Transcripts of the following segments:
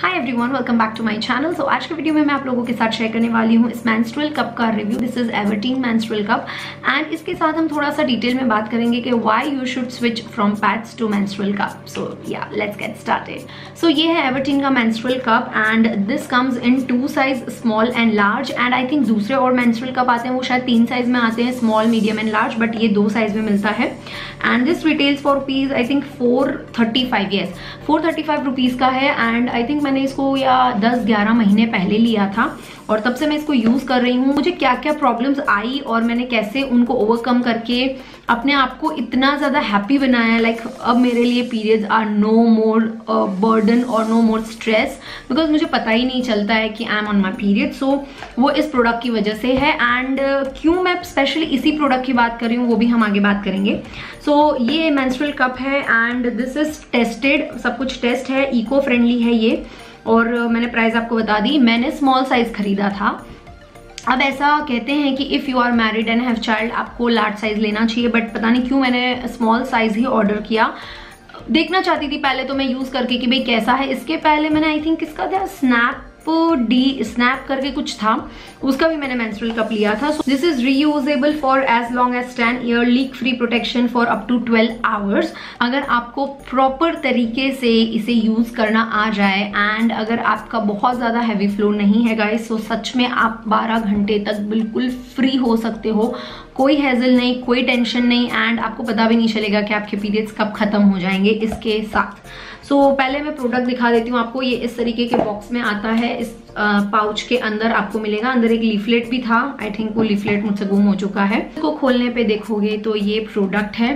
Hi everyone welcome back to my channel so आज के video में मैं आप लोगों के साथ शेयर करने वाली हूँ इस मैंस्ट्रुअल कप का review this is Everteen menstrual cup and इसके साथ हम थोड़ा सा डिटेल में बात करेंगे कि why you should switch from pads to menstrual cup so yeah let's get started so ये है एवर्टीन का menstrual cup and this comes in two size small and large and I think दूसरे और menstrual cup आते हैं, वो शायद तीन साइज़ में आते हैं small medium and large but ये दो साइज़ में मिलता है. And this retails for rupees I think four thirty five yes four thirty five rupees का है एंड आई थिंक मैंने इसको या दस ग्यारह महीने पहले लिया था और तब से मैं इसको यूज़ कर रही हूँ। मुझे क्या क्या प्रॉब्लम्स आई और मैंने कैसे उनको ओवरकम करके अपने आप को इतना ज़्यादा हैप्पी बनाया। लाइक like, अब मेरे लिए periods are no more burden और नो मोर स्ट्रेस बिकॉज़ मुझे पता ही नहीं चलता है कि I am on my period so वो इस प्रोडक्ट की वजह से है। एंड uh, क्यों मैं स्पेशली इसी प्रोडक्ट की बात कर रही हूँ वो भी हम आगे बात करेंगे। सो so, ये मेंस्ट्रुअल कप है एंड दिस इज़ टेस्टेड सब कुछ टेस्ट है इको फ्रेंडली है ये। और मैंने प्राइस आपको बता दी, मैंने स्मॉल साइज़ खरीदा था। अब ऐसा कहते हैं कि if you are married and have child आपको लार्ज साइज़ लेना चाहिए बट पता नहीं क्यों मैंने स्मॉल साइज़ ही ऑर्डर किया। देखना चाहती थी पहले तो मैं यूज़ करके कि भाई कैसा है। इसके पहले मैंने आई थिंक किसका था? स्नैप डी स्नैप करके कुछ था। उसका भी मैंने मेंस्ट्रुअल कप लिया था। This is reusable for as long as ten year leak free protection for up to twelve hours अगर आपको प्रॉपर तरीके से इसे यूज़ करना आ जाए एंड अगर आपका बहुत ज़्यादा हैवी फ्लो नहीं है गाइस तो सच में आप 12 घंटे तक बिल्कुल फ्री हो सकते हो। कोई हैजल नहीं, कोई टेंशन नहीं एंड आपको पता भी नहीं चलेगा कि आपके पीरियड्स कब खत्म हो जाएँगे इसके साथ। सो so, पहले मैं प्रोडक्ट दिखा देती हूँ। आपको ये इस तरीके के बॉक्स में आता है। इस पाउच के अंदर आपको मिलेगा। अंदर एक लीफलेट भी था। आई थिंक वो लीफलेट मुझसे गुम हो चुका है। इसको खोलने पे देखोगे तो ये प्रोडक्ट है।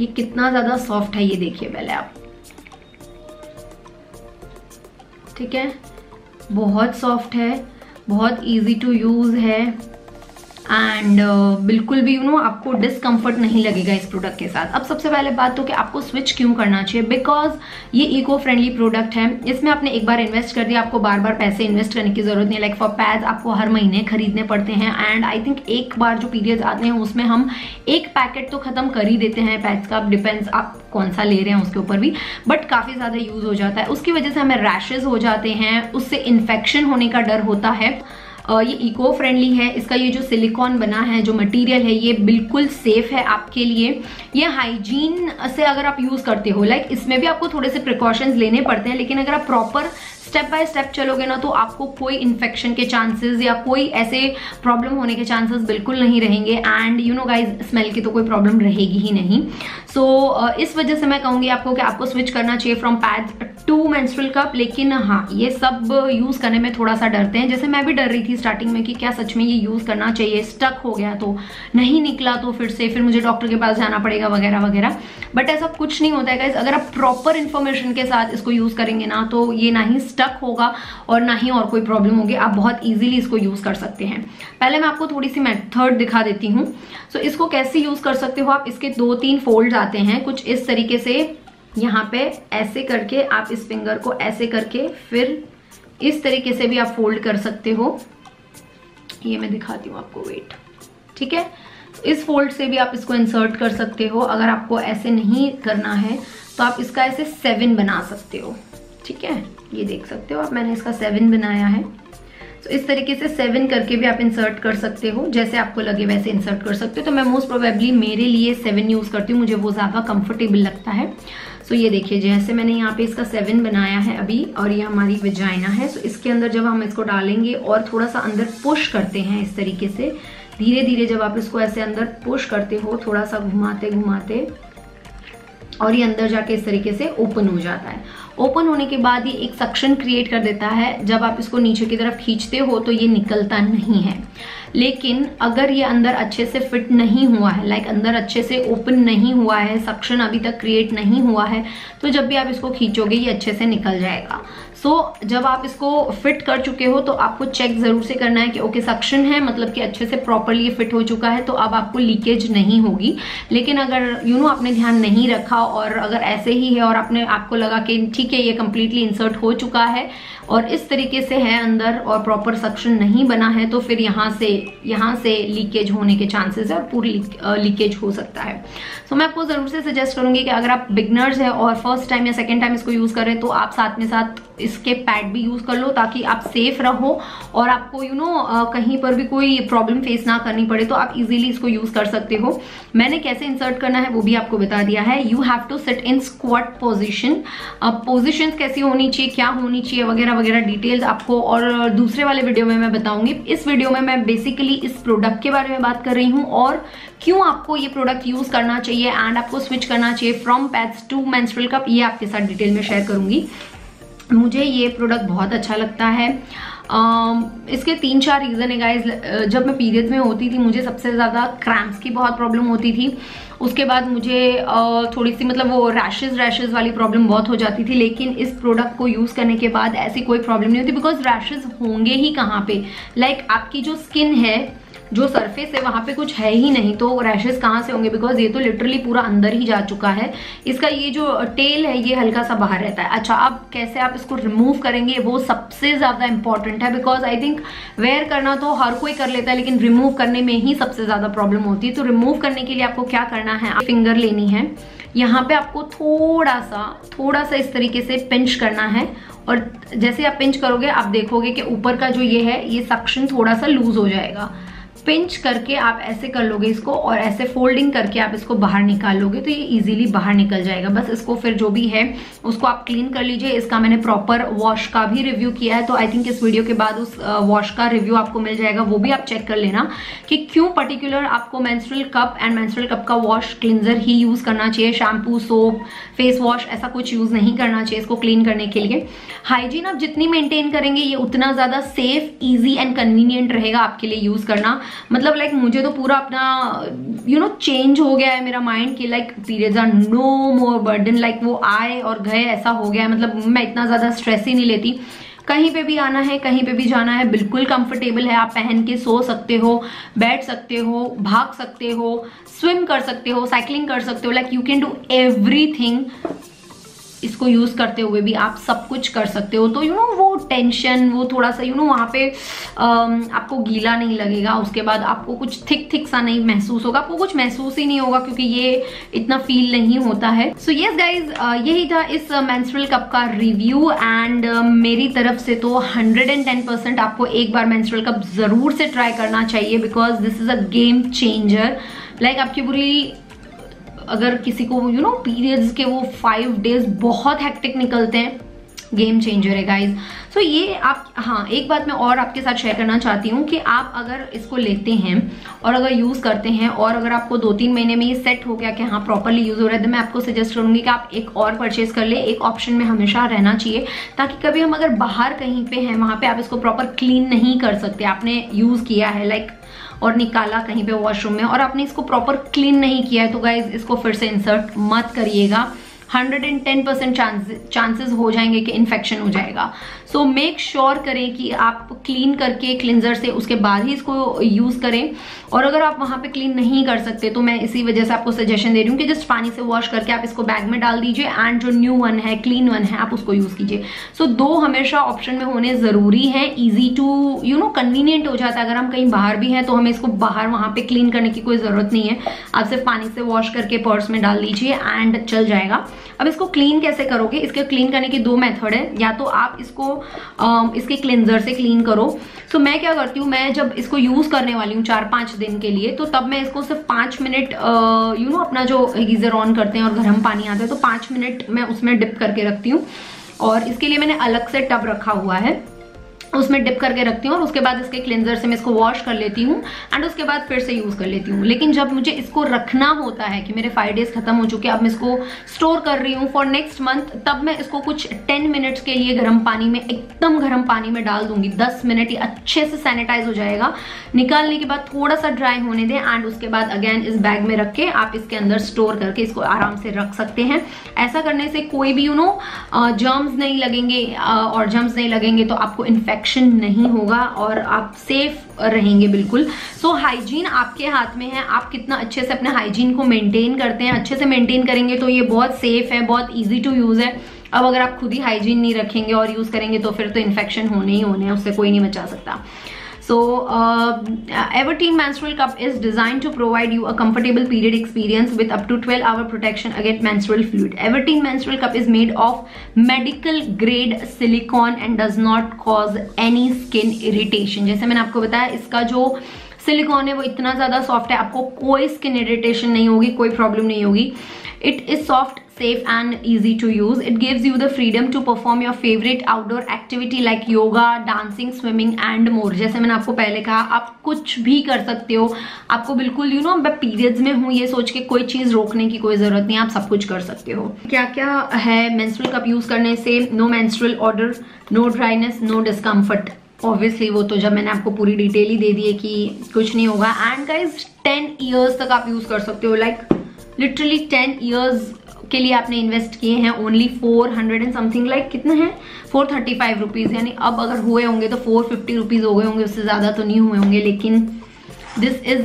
ये कितना ज़्यादा सॉफ्ट है ये देखिए पहले आप। ठीक है? बहुत सॉफ्ट है। बहुत इजी टू यूज़ है। एंड uh, बिल्कुल भी यू you नो know, आपको डिस्कम्फर्ट नहीं लगेगा इस प्रोडक्ट के साथ। अब सबसे पहले बात तो कि आपको स्विच क्यों करना चाहिए? बिकॉज़ ये इको फ्रेंडली प्रोडक्ट है। इसमें आपने एक बार इन्वेस्ट कर दिया आपको बार बार पैसे इन्वेस्ट करने की ज़रूरत नहीं। लाइक फॉर पैड आपको हर महीने खरीदने पड़ते हैं। एंड आई थिंक एक बार जो पीरियड्स आते हैं उसमें हम एक पैकेट तो खत्म कर ही देते हैं पैड्स का। डिपेंड्स आप कौन सा ले रहे हैं उसके ऊपर भी। बट काफ़ी ज़्यादा यूज़ हो जाता है। उसकी वजह से हमें रैशेज हो जाते हैं। उससे इन्फेक्शन होने का डर होता है। ये इको फ्रेंडली है, इसका ये जो सिलिकॉन बना है, जो मटेरियल है, ये बिल्कुल सेफ़ है आपके लिए। ये हाइजीन से अगर आप यूज़ करते हो लाइक इसमें भी आपको थोड़े से प्रिकॉशंस लेने पड़ते हैं, लेकिन अगर आप प्रॉपर स्टेप बाय स्टेप चलोगे ना तो आपको कोई इन्फेक्शन के चांसेस या कोई ऐसे प्रॉब्लम होने के चांसेस बिल्कुल नहीं रहेंगे। And you know guys smell की तो कोई प्रॉब्लम रहेगी ही नहीं। सो so, uh, इस वजह से मैं कहूँगी आपको कि आपको स्विच करना चाहिए from pad to menstrual cup लेकिन हाँ ये सब यूज़ करने में थोड़ा सा डरते हैं। जैसे मैं भी डर रही थी स्टार्टिंग में कि क्या सच में ये यूज़ करना चाहिए। स्टक हो गया तो नहीं निकला तो फिर से फिर मुझे डॉक्टर के पास जाना पड़ेगा वगैरह वगैरह। बट ऐसा कुछ नहीं होता है गाइज़ अगर आप प्रॉपर इन्फॉर्मेशन के साथ इसको यूज़ करेंगे ना तो ये ना ही स्टक होगा और ना ही और कोई प्रॉब्लम होगी आप बहुत इजीली इसको यूज़ कर सकते हैं। पहले मैं आपको थोड़ी सी मेथड दिखा देती हूँ। सो so, इसको कैसे यूज़ कर सकते हो आप? इसके दो तीन फोल्ड आते हैं। कुछ इस तरीके से यहाँ पे ऐसे करके आप इस फिंगर को ऐसे करके फिर इस तरीके से भी आप फोल्ड कर सकते हो। ये मैं दिखाती हूँ आपको वेट ठीक है? इस फोल्ड से भी आप इसको इंसर्ट कर सकते हो। अगर आपको ऐसे नहीं करना है तो आप इसका ऐसे सेवन बना सकते हो। ठीक है? ये देख सकते हो आप, मैंने इसका सेवन बनाया है। तो इस तरीके से सेवन करके भी आप इंसर्ट कर सकते हो। जैसे आपको लगे वैसे इंसर्ट कर सकते हो। तो मैं मोस्ट प्रोबेबली मेरे लिए सेवन यूज़ करती हूँ, मुझे वो ज़्यादा कंफर्टेबल लगता है। सो so, ये देखिए, जैसे मैंने यहाँ पे इसका सेवन बनाया है अभी, और ये हमारी विजाइना है। सो so, इसके अंदर जब हम इसको डालेंगे और थोड़ा सा अंदर पुश करते हैं इस तरीके से धीरे धीरे जब आप इसको ऐसे अंदर पुश करते हो, थोड़ा सा घुमाते घुमाते और ये अंदर जाके इस तरीके से ओपन हो जाता है। ओपन होने के बाद ये एक सक्शन क्रिएट कर देता है। जब आप इसको नीचे की तरफ़ खींचते हो तो ये निकलता नहीं है। लेकिन अगर ये अंदर अच्छे से फिट नहीं हुआ है लाइक अंदर अच्छे से ओपन नहीं हुआ है, सक्शन अभी तक क्रिएट नहीं हुआ है तो जब भी आप इसको खींचोगे, ये अच्छे से निकल जाएगा। सो so, जब आप इसको फिट कर चुके हो तो आपको चेक ज़रूर से करना है कि ओके सक्शन है मतलब कि अच्छे से प्रॉपरली फिट हो चुका है तो अब आपको लीकेज नहीं होगी। लेकिन अगर यू you नो know, आपने ध्यान नहीं रखा और अगर ऐसे ही है और आपने आपको लगा कि ठीक है ये कम्प्लीटली इंसर्ट हो चुका है और इस तरीके से है अंदर और प्रॉपर सक्शन नहीं बना है तो फिर यहाँ से यहाँ से लीकेज होने के चांसेस है और पूरी लीकेज हो सकता है। सो so, मैं आपको ज़रूर से सजेस्ट करूँगी कि अगर आप बिगनर्स है और फ़र्स्ट टाइम या सेकेंड टाइम इसको यूज़ करें तो आप साथ में साथ इस इसके पैड भी यूज़ कर लो ताकि आप सेफ़ रहो और आपको यू you नो know, कहीं पर भी कोई प्रॉब्लम फेस ना करनी पड़े तो आप इजीली इसको यूज़ कर सकते हो। मैंने कैसे इंसर्ट करना है वो भी आपको बता दिया है। You have to sit in squat position position कैसी होनी चाहिए क्या होनी चाहिए वगैरह वगैरह डिटेल्स आपको और दूसरे वाले वीडियो में मैं बताऊँगी। इस वीडियो में मैं बेसिकली इस प्रोडक्ट के बारे में बात कर रही हूँ और क्यों आपको ये प्रोडक्ट यूज़ करना चाहिए एंड आपको स्विच करना चाहिए from pads to menstrual cup ये आपके साथ डिटेल में शेयर करूँगी। मुझे ये प्रोडक्ट बहुत अच्छा लगता है। Um, इसके तीन चार रीज़न है गाइज़ जब मैं पीरियड्स में होती थी मुझे सबसे ज़्यादा क्रैम्प्स की बहुत प्रॉब्लम होती थी। उसके बाद मुझे थोड़ी सी मतलब वो रैशेज रैशेज वाली प्रॉब्लम बहुत हो जाती थी लेकिन इस प्रोडक्ट को यूज़ करने के बाद ऐसी कोई प्रॉब्लम नहीं होती बिकॉज़ रैशेज होंगे ही कहाँ पे? लाइक like, आपकी जो स्किन है जो सरफेस है, वहाँ पे कुछ है ही नहीं तो रैशेज कहाँ से होंगे? बिकॉज़ ये तो लिटरली पूरा अंदर ही जा चुका है। इसका ये जो टेल है, ये हल्का सा बाहर रहता है। अच्छा अब कैसे आप इसको रिमूव करेंगे? वो सबसे ज़्यादा इंपॉर्टेंट है बिकॉज़ आई थिंक वेयर करना तो हर कोई कर लेता है, लेकिन रिमूव करने में ही सबसे ज़्यादा प्रॉब्लम होती है। तो रिमूव करने के लिए आपको क्या करना है? फिंगर लेनी है। यहाँ पे आपको थोड़ा सा थोड़ा सा इस तरीके से पिंच करना है। और जैसे आप पिंच करोगे, आप देखोगे कि ऊपर का जो ये है, ये सक्शन थोड़ा सा लूज हो जाएगा। पिंच करके आप ऐसे कर लोगे इसको और ऐसे फोल्डिंग करके आप इसको बाहर निकाल लोगे तो ये इजीली बाहर निकल जाएगा। बस इसको फिर जो भी है, उसको आप क्लीन कर लीजिए। इसका मैंने प्रॉपर वॉश का भी रिव्यू किया है तो आई थिंक इस वीडियो के बाद उस वॉश का रिव्यू आपको मिल जाएगा। वो भी आप चेक कर लेना कि क्यों पर्टिकुलर आपको menstrual cup and menstrual cup का वॉश क्लिनजर ही यूज़ करना चाहिए। शैम्पू सोप फेस वॉश ऐसा कुछ यूज़ नहीं करना चाहिए इसको क्लीन करने के लिए। हाइजीन आप जितनी मेंटेन करेंगे, ये उतना ज़्यादा सेफ़ इजी एंड कन्वीनियंट रहेगा आपके लिए यूज़ करना। मतलब लाइक मुझे तो पूरा अपना यू नो चेंज हो गया है मेरा माइंड कि like periods are no more burden like वो आए और गए, ऐसा हो गया है। मतलब मैं इतना ज़्यादा स्ट्रेस ही नहीं लेती। कहीं पे भी आना है, कहीं पे भी जाना है, बिल्कुल कंफर्टेबल है। आप पहन के सो सकते हो, बैठ सकते हो, भाग सकते हो स्विम कर सकते हो साइकिलिंग कर सकते हो। Like you can do everything इसको यूज़ करते हुए भी आप सब कुछ कर सकते हो। तो यू you नो know, वो टेंशन वो थोड़ा सा यू नो वहाँ पे आपको गीला नहीं लगेगा। उसके बाद आपको कुछ थिक थिक सा नहीं महसूस होगा। आपको कुछ महसूस ही नहीं होगा क्योंकि ये इतना फील नहीं होता है। सो यस गाइज़ यही था इस मेंस्ट्रुअल कप का रिव्यू एंड uh, मेरी तरफ़ से तो 110% आपको एक बार मेंस्ट्रुअल कप ज़रूर से ट्राई करना चाहिए because this is a game changer like आपकी पूरी अगर किसी को यू नो पीरियड्स के वो फाइव डेज़ बहुत हैक्टिक निकलते हैं गेम चेंजर है गाइज़ सो so, ये आप हाँ एक बात मैं और आपके साथ शेयर करना चाहती हूँ कि आप अगर इसको लेते हैं और अगर यूज़ करते हैं और अगर आपको दो तीन महीने में ये सेट हो गया कि हाँ प्रॉपरली यूज़ हो रहा है तो मैं आपको सजेस्ट करूँगी कि आप एक और परचेज कर ले. एक ऑप्शन में हमेशा रहना चाहिए ताकि कभी हम अगर बाहर कहीं पे हैं, वहाँ पे आप इसको प्रॉपर क्लीन नहीं कर सकते. आपने यूज़ किया है लाइक और निकाला कहीं पे वॉशरूम में और आपने इसको प्रॉपर क्लीन नहीं किया है तो गाइज़ इसको फिर से इंसर्ट मत करिएगा। 110 परसेंट चांसेस हो जाएँगे कि इन्फेक्शन हो जाएगा। सो मेक श्योर करें कि आप क्लीन करके क्लिनजर से उसके बाद ही इसको यूज़ करें। और अगर आप वहाँ पे क्लीन नहीं कर सकते तो मैं इसी वजह से आपको सजेशन दे रही हूँ कि जस्ट पानी से वॉश करके आप इसको बैग में डाल दीजिए एंड जो न्यू वन है क्लीन वन है आप उसको यूज़ कीजिए। सो so, दो हमेशा ऑप्शन में होने ज़रूरी है। Easy to you know convenient हो जाता है। अगर हम कहीं बाहर भी हैं तो हमें इसको बाहर वहाँ पे क्लीन करने की कोई ज़रूरत नहीं है। आप सिर्फ़ पानी से वॉश करके पर्स में डाल दीजिए एंड चल जाएगा। अब इसको क्लीन कैसे करोगे? इसके क्लीन करने के दो मेथड है। या तो आप इसको इसके क्लिनजर से क्लीन करो। सो so, मैं क्या करती हूँ मैं जब इसको यूज़ करने वाली हूँ चार पाँच दिन के लिए तो तब मैं इसको सिर्फ़ पाँच मिनट यू नो अपना जो गीजर ऑन करते हैं और गर्म पानी आता है तो पाँच मिनट मैं उसमें डिप करके रखती हूँ। और इसके लिए मैंने अलग से टब रखा हुआ है। उसमें डिप करके रखती हूँ और उसके बाद इसके क्लिनजर से मैं इसको वॉश कर लेती हूँ एंड उसके बाद फिर से यूज़ कर लेती हूँ। लेकिन जब मुझे इसको रखना होता है कि मेरे फाइव डेज़ खत्म हो चुके अब मैं इसको स्टोर कर रही हूँ फॉर नेक्स्ट मंथ तब मैं इसको कुछ टेन मिनट्स के लिए गर्म पानी में, एकदम गर्म पानी में डाल दूँगी। दस मिनट ये अच्छे से सैनिटाइज हो जाएगा। निकालने के बाद थोड़ा सा ड्राई होने दें एंड उसके बाद अगेन इस बैग में रख के आप इसके अंदर स्टोर करके इसको आराम से रख सकते हैं। ऐसा करने से कोई भी यू नो जर्म्स नहीं लगेंगे और जर्म्स नहीं लगेंगे तो आपको इन्फेक्शन इन्फेक्शन नहीं होगा और आप सेफ़ रहेंगे बिल्कुल। सो so, हाइजीन आपके हाथ में है। आप कितना अच्छे से अपने हाइजीन को मेंटेन करते हैं अच्छे से मेंटेन करेंगे तो ये बहुत सेफ़ है बहुत ईजी टू यूज़ है। अब अगर आप खुद ही हाइजीन नहीं रखेंगे और यूज़ करेंगे तो फिर तो इन्फेक्शन होने ही होने हैं उससे कोई नहीं बचा सकता। So uh, everteen menstrual cup is designed to provide you a comfortable period experience with up to 12 hour protection against menstrual fluid everteen menstrual cup is made of medical grade silicone and does not cause any skin irritation जैसे मैंने आपको बताया इसका जो silicon है, वो इतना ज़्यादा सॉफ्ट है, आपको कोई स्किन इरिटेशन नहीं होगी, कोई प्रॉब्लम नहीं होगी। It is soft safe and easy to use. It gives you the freedom to perform your favorite outdoor activity like yoga, dancing, swimming and more. जैसे मैंने आपको पहले कहा, आप कुछ भी कर सकते हो। आपको बिल्कुल यू नो मैं पीरियड्स में हूँ, ये सोच के कोई चीज़ रोकने की कोई ज़रूरत नहीं, आप सब कुछ कर सकते हो। क्या क्या है मेंस्ट्रुअल कप यूज़ करने से? No menstrual odour no dryness no discomfort obviously वो तो जब मैंने आपको पूरी डिटेल ही दे दी है कि कुछ नहीं होगा। एंड गाइज़ टेन ईयर्स तक आप यूज़ कर सकते हो। लाइक लिटरली टेन ईयर्स के लिए आपने इन्वेस्ट किए हैं। Only four hundred and something like कितने हैं? फोर थर्टी फाइव रुपीज़ यानी अब अगर हुए होंगे तो फोर फिफ्टी रुपीज़ हो गए होंगे। उससे ज़्यादा तो नहीं हुए होंगे, लेकिन this is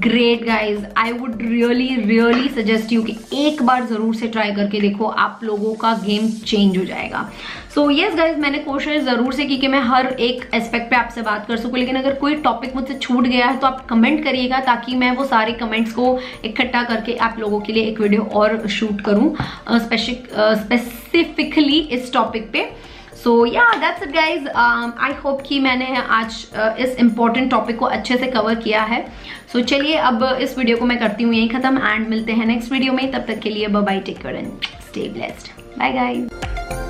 great guys I would really really suggest you कि एक बार ज़रूर से ट्राई करके देखो आप लोगों का गेम चेंज हो जाएगा। सो येस गाइज़ मैंने कोशिश ज़रूर से की कि मैं हर एक एस्पेक्ट पे आपसे बात कर सकूँ लेकिन अगर कोई टॉपिक मुझसे छूट गया है तो आप कमेंट करिएगा ताकि मैं वो सारे कमेंट्स को इकट्ठा करके आप लोगों के लिए एक वीडियो और शूट करूँ स्पेसिफिकली uh, uh, इस टॉपिक पे। So yeah that's it guys I hope कि मैंने आज uh, इस इंपॉर्टेंट टॉपिक को अच्छे से कवर किया है। सो so, चलिए अब इस वीडियो को मैं करती हूँ यही खत्म एंड मिलते हैं नेक्स्ट वीडियो में। तब तक के लिए bye take care and stay blessed bye guys